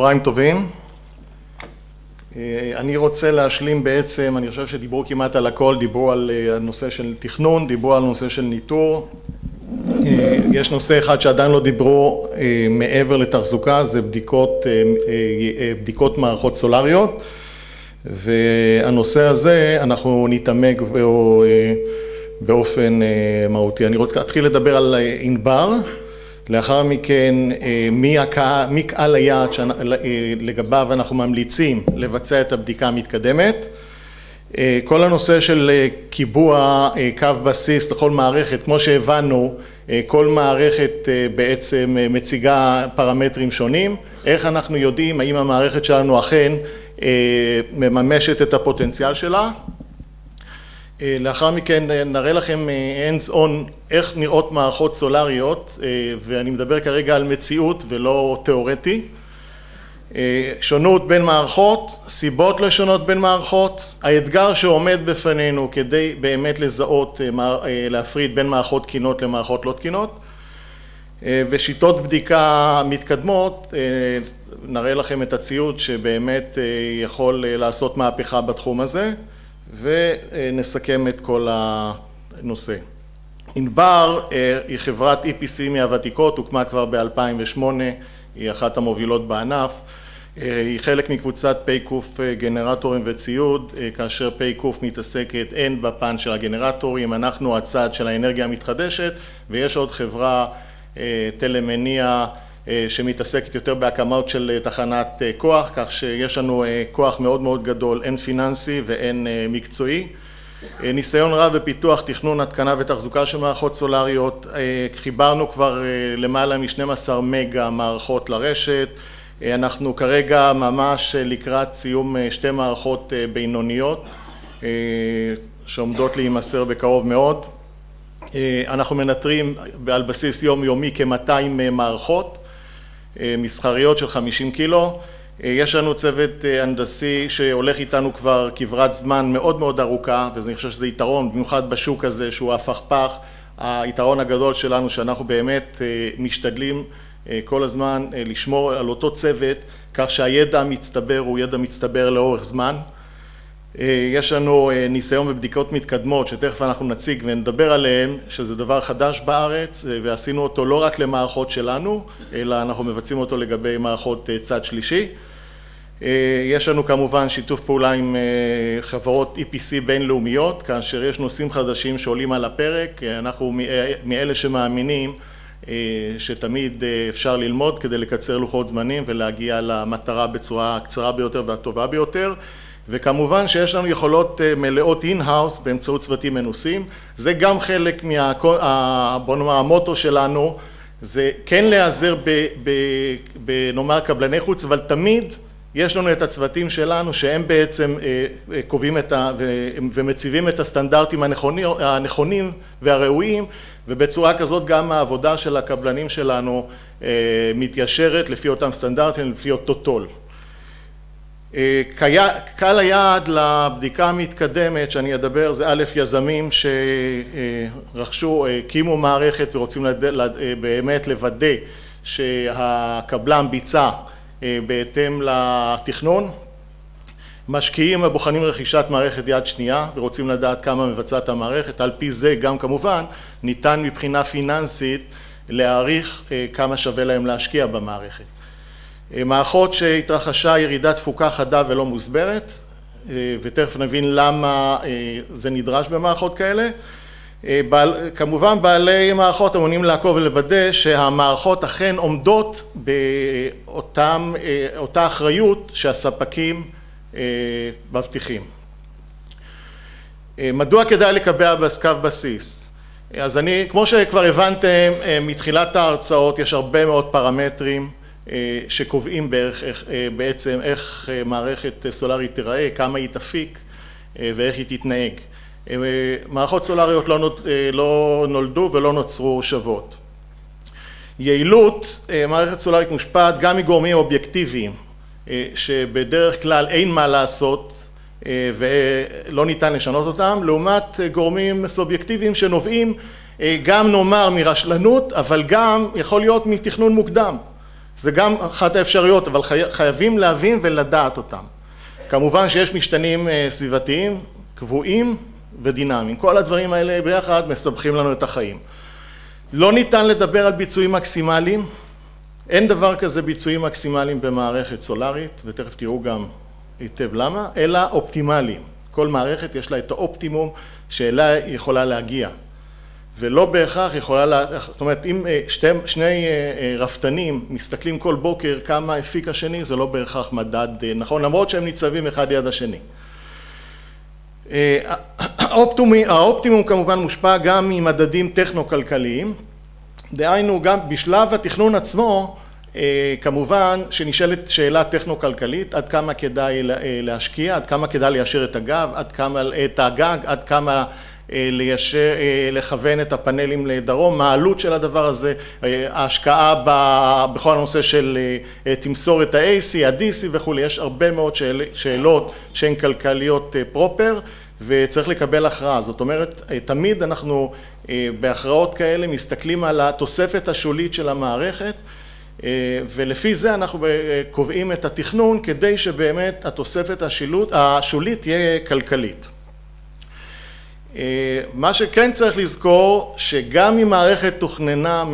צהריים טובים. אני רוצה להשלים בעצם, אני חושב שדיברו כמעט על הכל, דיברו על הנושא של תכנון, דיברו על נושא של ניטור. יש נושא אחד שעדיין לא דיברו מעבר לתחזוקה, זה בדיקות, בדיקות מערכות סולריות. והנושא הזה אנחנו נתעמק באופן מהותי. אני רוצה להתחיל לדבר על ענבר, לאחר מכן מי קהל היעד לגביו אנחנו ממליצים לבצע את הבדיקה המתקדמת. כל הנושא של קיבוע קו בסיס לכל מערכת, כמו שהבנו, כל מערכת בעצם מציגה פרמטרים שונים. איך אנחנו יודעים האם המערכת שלנו אכן מממשת את הפוטנציאל שלה. לאחר מכן נראה לכם hands on איך נראות מערכות סולריות ואני מדבר כרגע על מציאות ולא תיאורטי. שונות בין מערכות, סיבות לשונות בין מערכות, האתגר שעומד בפנינו כדי באמת לזהות, להפריד בין מערכות תקינות למערכות לא תקינות. ושיטות בדיקה מתקדמות, נראה לכם את הציוד שבאמת יכול לעשות מהפכה בתחום הזה ונסכם את כל הנושא. ענבר היא חברת EPC מהוותיקות, הוקמה כבר ב-2008, היא אחת המובילות בענף, היא חלק מקבוצת פייקוף גנרטורים וציוד, כאשר פייקוף מתעסקת הן בפן של הגנרטורים, אנחנו הצד של האנרגיה המתחדשת ויש עוד חברה תלמניה שמתעסקת יותר בהקמות של תחנת כוח, כך שיש לנו כוח מאוד מאוד גדול, הן פיננסי והן מקצועי. ניסיון רב בפיתוח תכנון התקנה ותחזוקה של מערכות סולריות, חיברנו כבר למעלה מ-12 מגה מערכות לרשת, אנחנו כרגע ממש לקראת סיום שתי מערכות בינוניות שעומדות להימסר בקרוב מאוד. אנחנו מנטרים על בסיס יומיומי כ-200 מערכות מסחריות של 50 קילו, יש לנו צוות הנדסי שהולך איתנו כבר כברת זמן מאוד מאוד ארוכה ואני חושב שזה יתרון במיוחד בשוק הזה שהוא הפכפך, היתרון הגדול שלנו שאנחנו באמת משתדלים כל הזמן לשמור על אותו צוות כך שהידע המצטבר הוא ידע מצטבר לאורך זמן. יש לנו ניסיון בבדיקות מתקדמות שתכף אנחנו נציג ונדבר עליהן שזה דבר חדש בארץ ועשינו אותו לא רק למערכות שלנו אלא אנחנו מבצעים אותו לגבי מערכות צד שלישי. יש לנו כמובן שיתוף פעולה עם חברות EPC בינלאומיות כאשר יש נושאים חדשים שעולים על הפרק, אנחנו מאלה שמאמינים שתמיד אפשר ללמוד כדי לקצר לוחות זמנים ולהגיע למטרה בצורה הקצרה ביותר והטובה ביותר וכמובן שיש לנו יכולות מלאות in-house באמצעות צוותים מנוסים, זה גם חלק בוא נאמר המוטו שלנו, זה כן להיעזר בנאמר קבלני חוץ אבל תמיד יש לנו את הצוותים שלנו שהם בעצם קובעים ומציבים את הסטנדרטים הנכונים והראויים ובצורה כזאת גם העבודה של הקבלנים שלנו מתיישרת לפי אותם סטנדרטים, לפי אותו תו"ל. קהל היעד לבדיקה המתקדמת שאני אדבר זה א' יזמים שרכשו, הקימו מערכת ורוצים באמת לוודא שהקבלן ביצע בהתאם לתכנון, משקיעים הבוחנים רכישת מערכת יד שנייה ורוצים לדעת כמה מבצעת המערכת, על פי זה גם כמובן ניתן מבחינה פיננסית להעריך כמה שווה להם להשקיע במערכת. מערכות שהתרחשה ירידת תפוקה חדה ולא מוסברת ותכף נבין למה זה נדרש במערכות כאלה, כמובן בעלי מערכות אמונים לעקוב ולוודא שהמערכות אכן עומדות באותה אחריות שהספקים מבטיחים. מדוע כדאי לקבע קו בסיס? אז אני, כמו שכבר הבנתם מתחילת ההרצאות יש הרבה מאוד פרמטרים שקובעים בעצם איך מערכת סולרית תיראה, כמה היא תפיק ואיך היא תתנהג. מערכות סולריות לא נולדו ולא נוצרו שוות. יעילות מערכת סולרית מושפעת גם מגורמים אובייקטיביים שבדרך כלל אין מה לעשות ולא ניתן לשנות אותם לעומת גורמים סובייקטיביים שנובעים גם נאמר מרשלנות אבל גם יכול להיות מתכנון מוקדם זה גם אחת האפשרויות, אבל חייבים להבין ולדעת אותם. כמובן שיש משתנים סביבתיים, קבועים ודינמיים. כל הדברים האלה ביחד מסבכים לנו את החיים. לא ניתן לדבר על ביצועים מקסימליים, אין דבר כזה ביצועים מקסימליים במערכת סולארית, ותכף תראו גם היטב למה, אלא אופטימליים. כל מערכת יש לה את האופטימום שאליה היא יכולה להגיע. ולא בהכרח יכולה, לה... זאת אומרת אם שתי, שני רפתנים מסתכלים כל בוקר כמה הפיק השני זה לא בהכרח מדד נכון למרות שהם ניצבים אחד ליד השני. האופטימום כמובן מושפע גם ממדדים טכנו-כלכליים, דהיינו גם בשלב התכנון עצמו כמובן שנשאלת שאלה טכנו-כלכלית עד כמה כדאי להשקיע, עד כמה כדאי ליישר את הגב, עד כמה את הגג, עד כמה לכוון את הפאנלים לדרום, העלות של הדבר הזה, ההשקעה בכל הנושא של תמסורת ה-AC, ה-DC וכולי, יש הרבה מאוד שאלות שהן כלכליות פרופר וצריך לקבל הכרעה, זאת אומרת תמיד אנחנו בהכרעות כאלה מסתכלים על התוספת השולית של המערכת ולפי זה אנחנו קובעים את התכנון כדי שבאמת התוספת השולית תהיה כלכלית. מה שכן צריך לזכור שגם אם מערכת תוכננה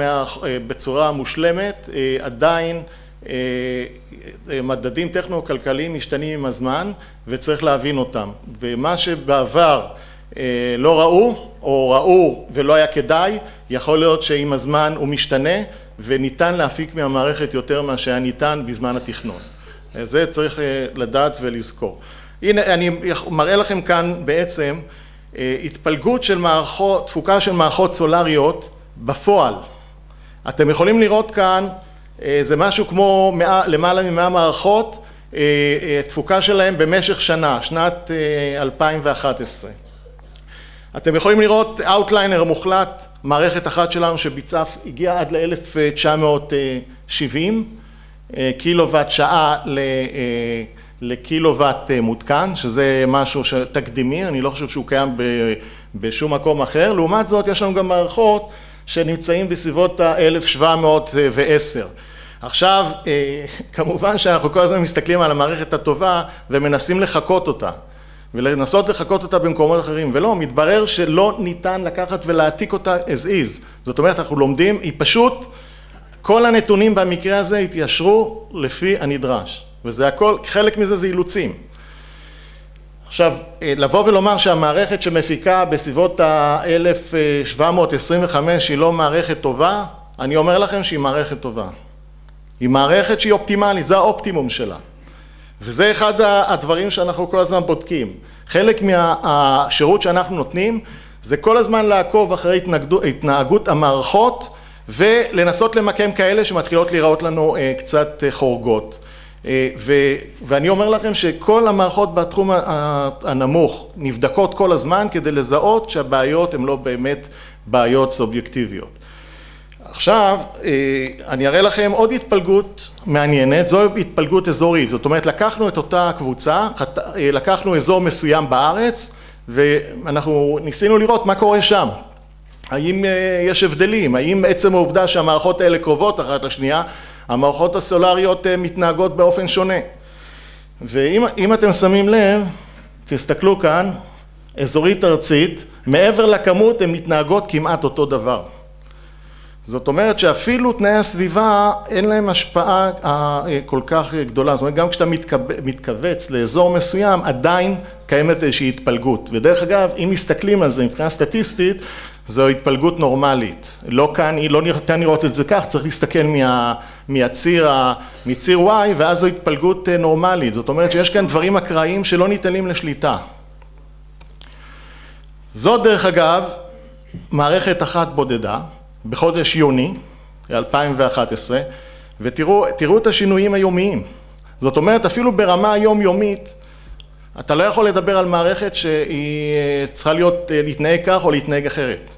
בצורה מושלמת עדיין מדדים טכנו-כלכליים משתנים עם הזמן וצריך להבין אותם ומה שבעבר לא ראו או ראו ולא היה כדאי יכול להיות שעם הזמן הוא משתנה וניתן להפיק מהמערכת יותר מה שהיה ניתן בזמן התכנון. זה צריך לדעת ולזכור. הנה אני מראה לכם כאן בעצם התפלגות של מערכות, תפוקה של מערכות סולריות בפועל. אתם יכולים לראות כאן זה משהו כמו למעלה ממאה מערכות, תפוקה שלהם במשך שנה, שנת 2011. אתם יכולים לראות outlier מוחלט, מערכת אחת שלנו שביצעה, הגיעה עד ל-1970 קילוואט שעה לקילוואט מותקן, שזה משהו תקדימי, אני לא חושב שהוא קיים בשום מקום אחר, לעומת זאת יש לנו גם מערכות שנמצאים בסביבות ה-1710. עכשיו כמובן שאנחנו כל הזמן מסתכלים על המערכת הטובה ומנסים לחקות אותה ולנסות לחקות אותה במקומות אחרים ולא, מתברר שלא ניתן לקחת ולהעתיק אותה as is, זאת אומרת אנחנו לומדים, היא פשוט, כל הנתונים במקרה הזה התיישרו לפי הנדרש וזה הכל, חלק מזה זה אילוצים. עכשיו לבוא ולומר שהמערכת שמפיקה בסביבות ה-1725 היא לא מערכת טובה, אני אומר לכם שהיא מערכת טובה. היא מערכת שהיא אופטימלית, זה האופטימום שלה. וזה אחד הדברים שאנחנו כל הזמן בודקים. חלק מהשירות שאנחנו נותנים זה כל הזמן לעקוב אחרי התנהגות המערכות ולנסות למקם כאלה שמתחילות להיראות לנו קצת חורגות. ואני אומר לכם שכל המערכות בתחום הנמוך נבדקות כל הזמן כדי לזהות שהבעיות הן לא באמת בעיות סובייקטיביות. עכשיו אני אראה לכם עוד התפלגות מעניינת, זו התפלגות אזורית, זאת אומרת לקחנו את אותה קבוצה, לקחנו אזור מסוים בארץ ואנחנו ניסינו לראות מה קורה שם. האם יש הבדלים, האם עצם העובדה שהמערכות האלה קרובות אחת לשנייה, המערכות הסולריות מתנהגות באופן שונה. ואם אתם שמים לב, תסתכלו כאן, אזורית ארצית, מעבר לכמות הן מתנהגות כמעט אותו דבר. זאת אומרת שאפילו תנאי הסביבה אין להם השפעה כל כך גדולה, זאת אומרת גם כשאתה מתכווץ לאזור מסוים עדיין קיימת איזושהי התפלגות ודרך אגב אם מסתכלים על זה מבחינה סטטיסטית זו התפלגות נורמלית, לא כאן, לא ניתן לראות את זה כך, צריך להסתכל מהציר, מציר Y ואז זו התפלגות נורמלית, זאת אומרת שיש כאן דברים אקראיים שלא ניתנים לשליטה. זאת דרך אגב מערכת אחת בודדה בחודש יוני 2011 ותראו את השינויים היומיים, זאת אומרת אפילו ברמה היומיומית אתה לא יכול לדבר על מערכת שהיא צריכה להיות, להתנהג כך או להתנהג אחרת,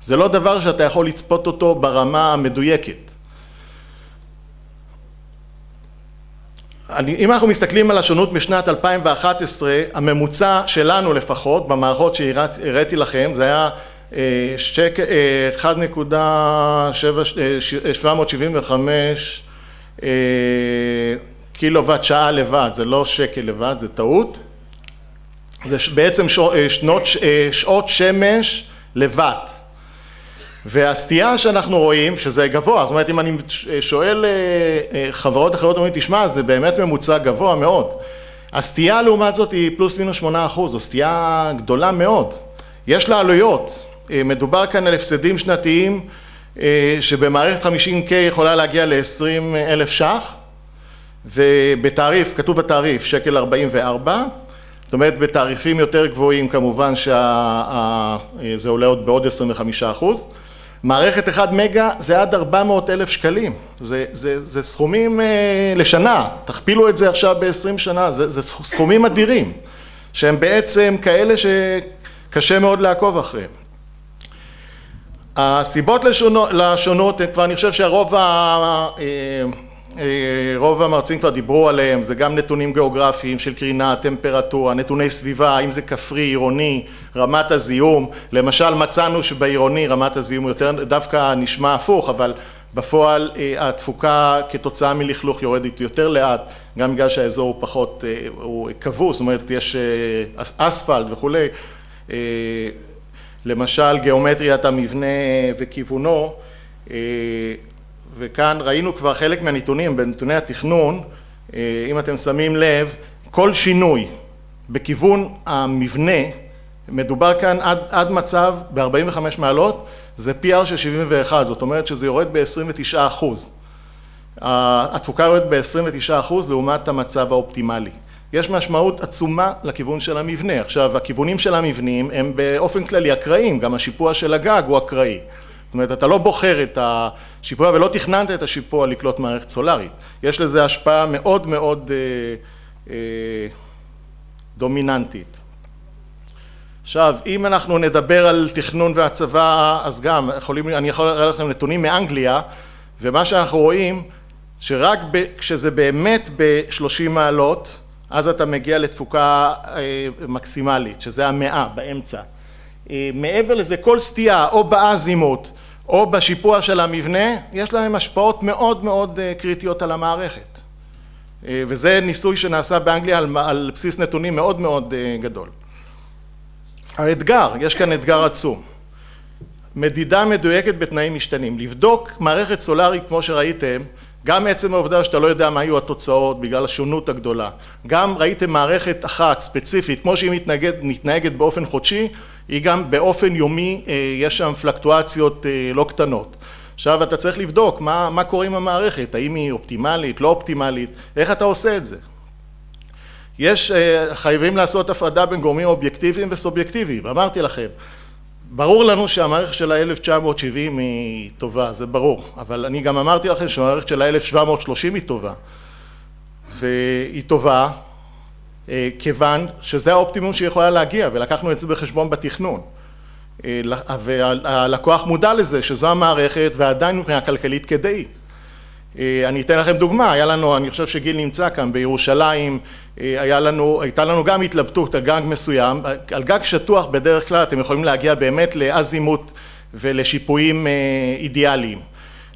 זה לא דבר שאתה יכול לצפות אותו ברמה המדויקת. אם אנחנו מסתכלים על השונות משנת 2011 הממוצע שלנו לפחות במערכות שהראיתי לכם זה היה 1.775 קילוואט שעה לבד, זה לא שקל לבד, זה טעות. זה בעצם שעות שמש לואט. והסטייה שאנחנו רואים, שזה גבוה, זאת אומרת אם אני שואל חברות אחרות, אומרים תשמע זה באמת ממוצע גבוה מאוד. הסטייה לעומת זאת היא פלוס מינוס שמונה אחוז, זו סטייה גדולה מאוד. יש לה עלויות, מדובר כאן על הפסדים שנתיים שבמערכת 50K יכולה להגיע ל-20 אלף ש"ח ובתעריף, כתוב בתעריף שקל 44, זאת אומרת בתעריפים יותר גבוהים כמובן שזה עולה עוד בעוד 25 אחוז. מערכת 1 מגה זה עד 400 אלף שקלים, זה, זה, זה סכומים לשנה, תכפילו את זה עכשיו ב-20 שנה, זה, זה סכומים אדירים שהם בעצם כאלה שקשה מאוד לעקוב אחריהם. הסיבות לשונות, כבר אני חושב שהרוב רוב המרצים כבר דיברו עליהם, זה גם נתונים גיאוגרפיים של קרינה, טמפרטורה, נתוני סביבה, האם זה כפרי, עירוני, רמת הזיהום, למשל מצאנו שבעירוני רמת הזיהום יותר דווקא נשמע הפוך, אבל בפועל התפוקה כתוצאה מלכלוך יורדת יותר לאט, גם בגלל שהאזור הוא פחות, הוא כבוש, זאת אומרת יש אספלט וכולי, למשל גיאומטריית המבנה וכיוונו וכאן ראינו כבר חלק מהנתונים בנתוני התכנון, אם אתם שמים לב, כל שינוי בכיוון המבנה, מדובר כאן עד, עד מצב ב-45 מעלות, זה PR של 71, זאת אומרת שזה יורד ב-29 אחוז. התפוקה יורדת ב-29 אחוז לעומת המצב האופטימלי. יש משמעות עצומה לכיוון של המבנה. עכשיו, הכיוונים של המבנים הם באופן כללי אקראיים, גם השיפוע של הגג הוא אקראי. זאת אומרת, אתה לא בוחר את השיפוע ולא תכננת את השיפוע לקלוט מערכת סולארית. יש לזה השפעה מאוד מאוד אה, אה, דומיננטית. עכשיו, אם אנחנו נדבר על תכנון והצבה, אז גם, יכולים, אני יכול להראות לכם נתונים מאנגליה, ומה שאנחנו רואים, שרק ב, כשזה באמת ב-30 מעלות, אז אתה מגיע לתפוקה אה, מקסימלית, שזה המאה באמצע. מעבר לזה כל סטייה או באזימוט או בשיפוע של המבנה יש להם השפעות מאוד מאוד קריטיות על המערכת. וזה ניסוי שנעשה באנגליה על, על בסיס נתונים מאוד מאוד גדול. האתגר, יש כאן אתגר עצום, מדידה מדויקת בתנאים משתנים, לבדוק מערכת סולארית כמו שראיתם גם עצם העובדה שאתה לא יודע מה יהיו התוצאות בגלל השונות הגדולה, גם ראיתם מערכת אחת ספציפית כמו שהיא מתנהגת, מתנהגת באופן חודשי היא גם באופן יומי יש שם פלקטואציות לא קטנות. עכשיו אתה צריך לבדוק מה, מה קורה עם המערכת, האם היא אופטימלית, לא אופטימלית, איך אתה עושה את זה. יש, חייבים לעשות הפרדה בין גורמים אובייקטיביים וסובייקטיביים, אמרתי לכם, ברור לנו שהמערכת של ה-1970 היא טובה, זה ברור, אבל אני גם אמרתי לכם שהמערכת של ה-1730 היא טובה, והיא טובה כיוון שזה האופטימום שהיא יכולה להגיע ולקחנו את זה בחשבון בתכנון והלקוח מודע לזה שזו המערכת ועדיין מבחינה כלכלית כדאי. אני אתן לכם דוגמה, היה לנו, אני חושב שגיל נמצא כאן בירושלים, היה לנו, הייתה לנו גם התלבטות על גג מסוים, על גג שטוח בדרך כלל אתם יכולים להגיע באמת לאזימוט ולשיפועים אידיאליים,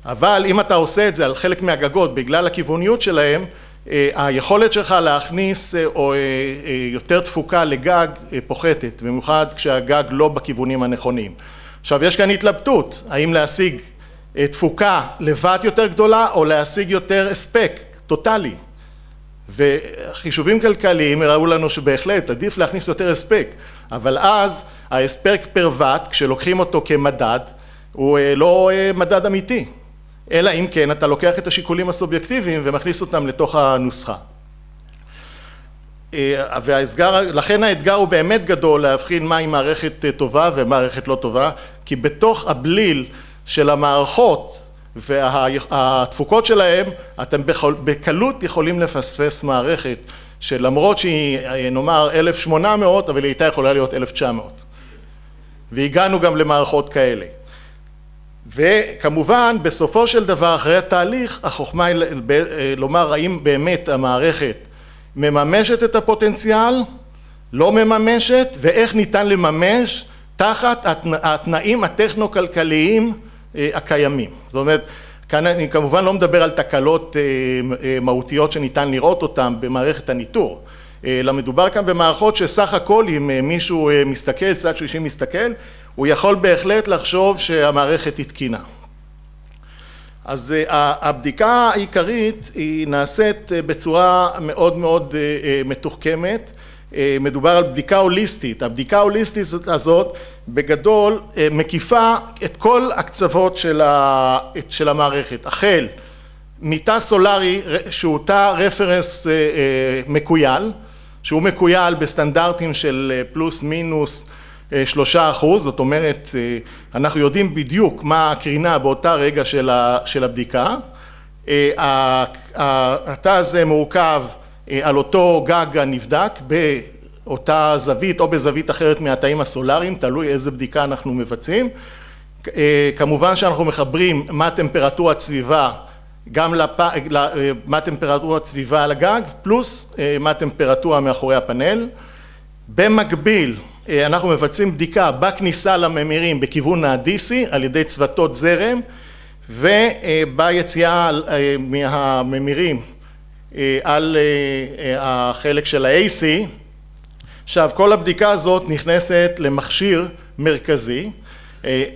אבל אם אתה עושה את זה על חלק מהגגות בגלל הכיווניות שלהם היכולת שלך להכניס או יותר תפוקה לגג פוחתת, במיוחד כשהגג לא בכיוונים הנכונים. עכשיו יש כאן התלבטות, האם להשיג תפוקה לבד יותר גדולה או להשיג יותר הספק טוטאלי וחישובים כלכליים הראו לנו שבהחלט עדיף להכניס יותר הספק אבל אז ההספק פר ואט כשלוקחים אותו כמדד הוא לא מדד אמיתי אלא אם כן אתה לוקח את השיקולים הסובייקטיביים ומכניס אותם לתוך הנוסחה. והאתגר, לכן האתגר הוא באמת גדול להבחין מהי מערכת טובה ומערכת לא טובה כי בתוך הבליל של המערכות והתפוקות שלהם אתם בקלות יכולים לפספס מערכת שלמרות שהיא נאמר 1800 אבל היא הייתה יכולה להיות 1900 והגענו גם למערכות כאלה. וכמובן בסופו של דבר אחרי התהליך החוכמה היא לומר האם באמת המערכת מממשת את הפוטנציאל, לא מממשת ואיך ניתן לממש תחת התנאים הטכנו-כלכליים הקיימים. זאת אומרת כאן אני כמובן לא מדבר על תקלות מהותיות שניתן לראות אותן במערכת הניטור, אלא מדובר כאן במערכות שסך הכל אם מישהו מסתכל, צד שלישי מסתכל, הוא יכול בהחלט לחשוב שהמערכת היא תקינה. אז הבדיקה העיקרית היא נעשית בצורה מאוד מאוד מתוחכמת, מדובר על בדיקה הוליסטית, הבדיקה ההוליסטית הזאת בגדול מקיפה את כל הקצוות של המערכת, החל מתא סולארי שהוא תא רפרנס מקוייל, שהוא מקוייל בסטנדרטים של פלוס מינוס שלושה אחוז, זאת אומרת אנחנו יודעים בדיוק מה הקרינה באותה רגע של הבדיקה, התא הזה מורכב על אותו גג הנבדק באותה זווית או בזווית אחרת מהתאים הסולאריים, תלוי איזה בדיקה אנחנו מבצעים, כמובן שאנחנו מחברים מה טמפרטורת סביבה גם מה טמפרטורת סביבה על הגג פלוס מה טמפרטורה מאחורי הפאנל, במקביל אנחנו מבצעים בדיקה בכניסה לממירים בכיוון ה-DC על ידי צוותות זרם וביציאה מהממירים על החלק של ה-AC, עכשיו כל הבדיקה הזאת נכנסת למכשיר מרכזי,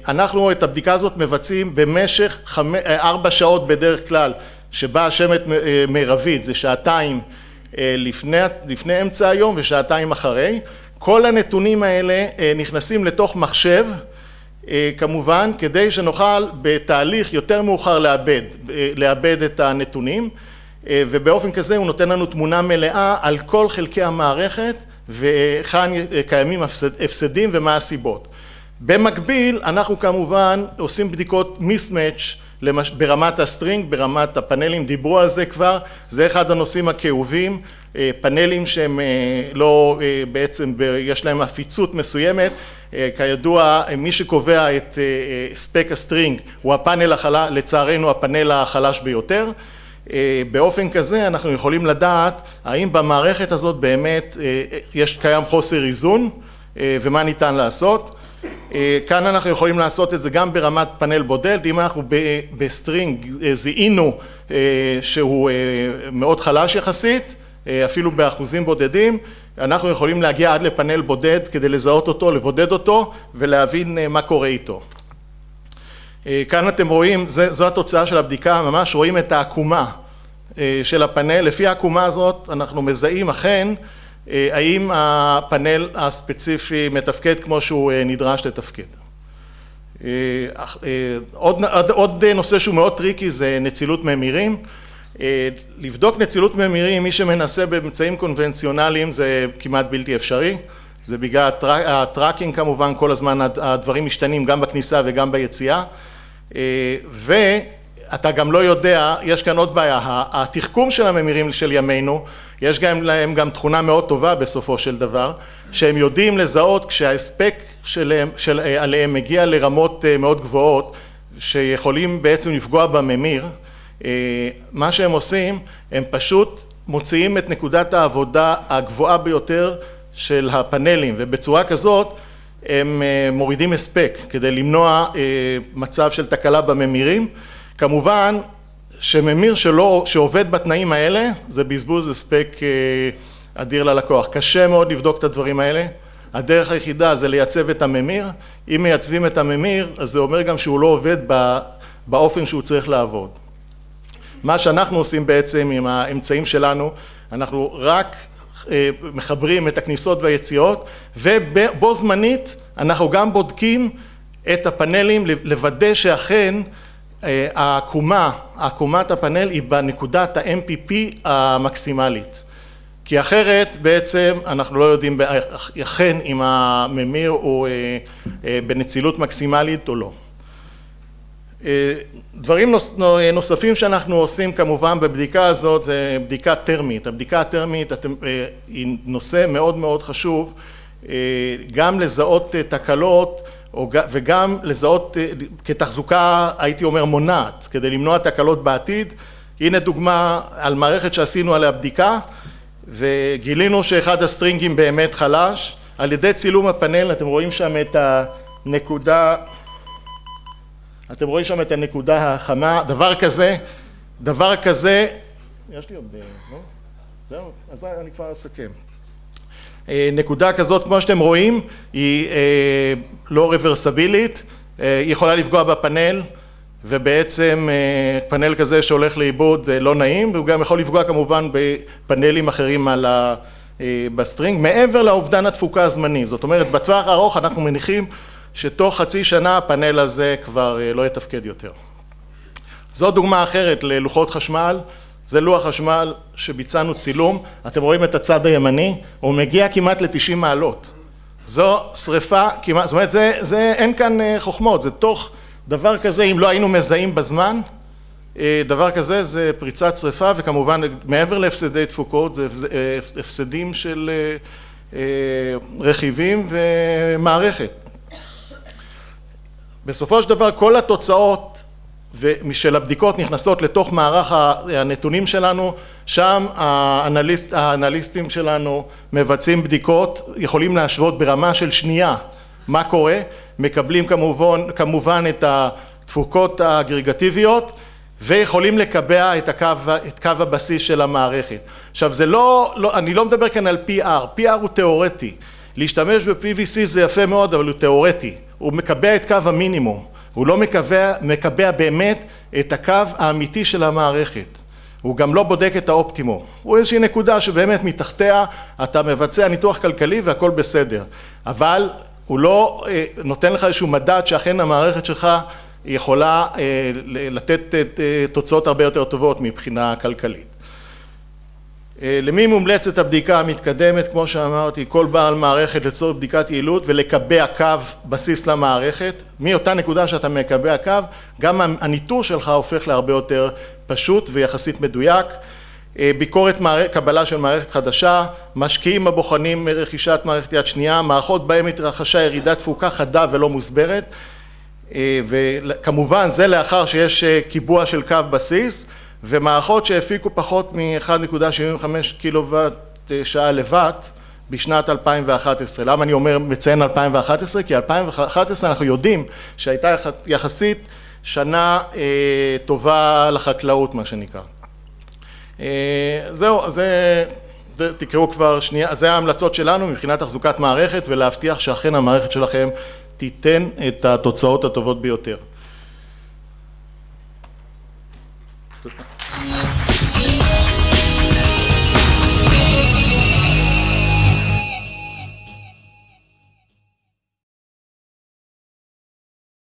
אנחנו את הבדיקה הזאת מבצעים במשך ארבע שעות בדרך כלל שבה השמש מרבית זה שעתיים לפני אמצע היום ושעתיים אחרי, כל הנתונים האלה נכנסים לתוך מחשב כמובן כדי שנוכל בתהליך יותר מאוחר לעבד, לעבד את הנתונים ובאופן כזה הוא נותן לנו תמונה מלאה על כל חלקי המערכת והיכן קיימים הפסדים ומה הסיבות. במקביל אנחנו כמובן עושים בדיקות mismatch ברמת ה string, ברמת הפאנלים, דיברו על זה כבר, זה אחד הנושאים הכאובים, פאנלים שהם לא בעצם יש להם עפיצות מסוימת, כידוע מי שקובע את ספק ה string הוא הפאנל, לצערנו הפאנל החלש ביותר, באופן כזה אנחנו יכולים לדעת האם במערכת הזאת באמת יש קיים חוסר איזון ומה ניתן לעשות, כאן אנחנו יכולים לעשות את זה גם ברמת פאנל בודד, אם אנחנו ב string זיהינו שהוא מאוד חלש יחסית, אפילו באחוזים בודדים, אנחנו יכולים להגיע עד לפאנל בודד כדי לזהות אותו, לבודד אותו ולהבין מה קורה איתו. כאן אתם רואים, זו התוצאה של הבדיקה, ממש רואים את העקומה של הפאנל, לפי העקומה הזאת אנחנו מזהים אכן האם הפאנל הספציפי מתפקד כמו שהוא נדרש לתפקד. עוד נושא שהוא מאוד tricky זה נצילות ממירים, לבדוק נצילות ממירים מי שמנסה באמצעים קונבנציונליים זה כמעט בלתי אפשרי, זה בגלל ה tracking כמובן כל הזמן הדברים משתנים גם בכניסה וגם ביציאה ואתה גם לא יודע, יש כאן עוד בעיה, התחכום של הממירים של ימינו יש להם גם תכונה מאוד טובה בסופו של דבר שהם יודעים לזהות כשההספק עליהם מגיע לרמות מאוד גבוהות שיכולים בעצם לפגוע בממיר, מה שהם עושים הם פשוט מוציאים את נקודת העבודה הגבוהה ביותר של הפאנלים ובצורה כזאת הם מורידים הספק כדי למנוע מצב של תקלה בממירים, כמובן שממיר שעובד בתנאים האלה זה בזבוז הספק אדיר ללקוח, קשה מאוד לבדוק את הדברים האלה, הדרך היחידה זה לייצב את הממיר, אם מייצבים את הממיר אז זה אומר גם שהוא לא עובד באופן שהוא צריך לעבוד. מה שאנחנו עושים בעצם עם האמצעים שלנו, אנחנו רק מחברים את הכניסות והיציאות ובו זמנית אנחנו גם בודקים את הפאנלים לוודא שאכן העקומה, עקומת הפאנל היא בנקודת ה-MPP המקסימלית כי אחרת בעצם אנחנו לא יודעים אכן אם הממיר הוא בנצילות מקסימלית או לא. דברים נוספים שאנחנו עושים כמובן בבדיקה הזאת זה בדיקה טרמית, הבדיקה הטרמית היא נושא מאוד מאוד חשוב גם לזהות תקלות וגם לזהות כתחזוקה הייתי אומר מונעת כדי למנוע תקלות בעתיד, הנה דוגמה על מערכת שעשינו עליה בדיקה וגילינו שאחד הסטרינגים באמת חלש, על ידי צילום הפאנל אתם רואים שם את הנקודה אתם רואים שם את הנקודה החמה, דבר כזה, דבר כזה, יש לי עוד, לא? זהו, אז אני כבר אסכם. נקודה כזאת, כמו שאתם רואים, היא לא רוורסבילית, היא יכולה לפגוע בפאנל, ובעצם פאנל כזה שהולך לאיבוד לא נעים, והוא גם יכול לפגוע כמובן בפאנלים אחרים על ה... ב string, מעבר לאובדן התפוקה הזמני, זאת אומרת בטווח הארוך אנחנו מניחים שתוך חצי שנה הפאנל הזה כבר לא יתפקד יותר. זו דוגמה אחרת ללוחות חשמל, זה לוח חשמל שביצענו צילום, אתם רואים את הצד הימני, הוא מגיע כמעט לתשעים מעלות, זו שריפה כמעט, זאת אומרת זה, זה, אין כאן חוכמות, זה תוך דבר כזה אם לא היינו מזהים בזמן, דבר כזה זה פריצת שריפה וכמובן מעבר להפסדי תפוקות זה הפסדים של רכיבים ומערכת. בסופו של דבר כל התוצאות של הבדיקות נכנסות לתוך מערך הנתונים שלנו, שם האנליסטים שלנו מבצעים בדיקות, יכולים להשוות ברמה של שנייה מה קורה, מקבלים כמובן, כמובן את התפוקות האגרגטיביות ויכולים לקבע את הקו, את קו הבסיס של המערכת. עכשיו זה לא, לא, אני לא מדבר כאן על PR, PR הוא תיאורטי, להשתמש ב-PVC זה יפה מאוד אבל הוא תיאורטי, הוא מקבע את קו המינימום, הוא לא מקבע, מקבע באמת את הקו האמיתי של המערכת, הוא גם לא בודק את האופטימום, הוא איזושהי נקודה שבאמת מתחתיה אתה מבצע ניתוח כלכלי והכל בסדר, אבל הוא לא נותן לך איזשהו מדד שאכן המערכת שלך יכולה לתת תוצאות הרבה יותר טובות מבחינה כלכלית. למי מומלצת הבדיקה המתקדמת? כמו שאמרתי, כל בעל מערכת לצורך בדיקת יעילות ולקבע קו בסיס למערכת, מאותה נקודה שאתה מקבע קו, גם הניטור שלך הופך להרבה יותר פשוט ויחסית מדויק. ביקורת קבלה של מערכת חדשה, משקיעים הבוחנים רכישת מערכת יד שנייה, מערכות בהם התרחשה ירידת תפוקה חדה ולא מוסברת וכמובן זה לאחר שיש קיבוע של קו בסיס ומערכות שהפיקו פחות מ-1.75 קילוואט שעה לוואט בשנת 2011. למה אני אומר מציין 2011? כי 2011 אנחנו יודעים שהייתה יחסית שנה טובה לחקלאות מה שנקרא. זהו, זה תקראו כבר שנייה, זה ההמלצות שלנו מבחינת תחזוקת מערכת ולהבטיח שאכן המערכת שלכם תיתן את התוצאות הטובות ביותר. Super.